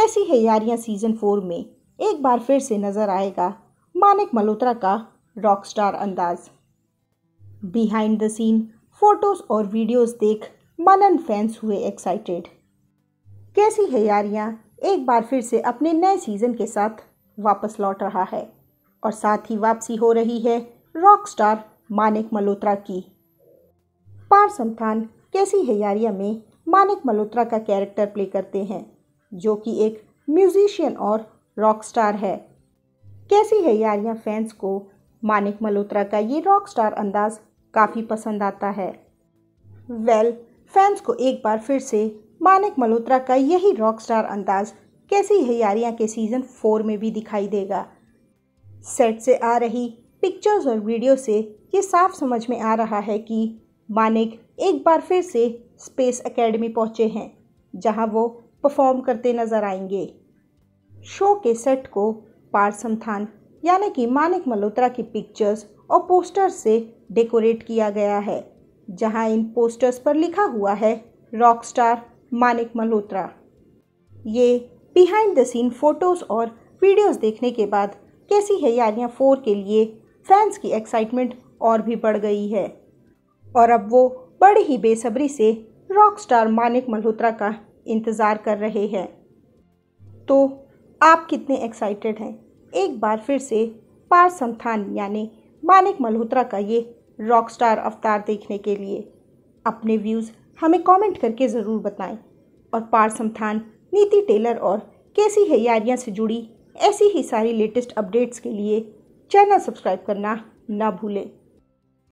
कैसी है यारियाँ season four में? एक बार फिर से नज़र आएगा। मानिक मल्होत्रा का रॉक स्टार अंदाज। बिहाइंड द सीन फ़ोटोज़ और वीडियोस देख मनन फैंस हुए एक्साइटेड कैसी है यारियाँ? एक बार फिर से अपने नए सीज़न के साथ वापस लौट रहा है और साथ ही वापसी हो रही है रॉक स्टार मानिक मल्होत्रा की। पार संथान कैसी है यारियाँ में मानिक मल्होत्रा का कैरेक्टर प्ले करते हैं? जो कि एक म्यूजिशियन और रॉक स्टार है। कैसी है यारियाँ फैंस को? मानिक मल्होत्रा का ये रॉक स्टार अंदाज काफ़ी पसंद आता है। वेल well, फैंस को एक बार फिर से मानिक मल्होत्रा का यही रॉक स्टार अंदाज कैसी है यारियाँ के सीज़न फोर में भी दिखाई देगा। सेट से आ रही पिक्चर्स और वीडियो से ये साफ़ समझ में आ रहा है कि मानिक एक बार फिर से स्पेस एकेडमी पहुँचे हैं जहाँ वो परफॉर्म करते नज़र आएँगे। शो के सेट को पारसमथान यानी कि मानिक मल्होत्रा की पिक्चर्स और पोस्टर्स से डेकोरेट किया गया है, जहाँ इन पोस्टर्स पर लिखा हुआ है रॉक स्टार मानिक मल्होत्रा. ये बिहाइंड द सीन फ़ोटोज़ और वीडियोस देखने के बाद कैसी है यारियाँ फोर के लिए फैंस की एक्साइटमेंट और भी बढ़ गई है। और अब वो बड़ी ही बेसब्री से रॉक स्टार मानिक मल्होत्रा का इंतज़ार कर रहे हैं। तो आप कितने एक्साइटेड हैं? एक बार फिर से पार संथान यानी मानिक मल्होत्रा का ये रॉक स्टार अवतार देखने के लिए। अपने व्यूज़ हमें कमेंट करके ज़रूर बताएँ। और पार संथान नीति टेलर और कैसी है यारियाँ से जुड़ी ऐसी ही सारी लेटेस्ट अपडेट्स के लिए चैनल सब्सक्राइब करना ना भूलें।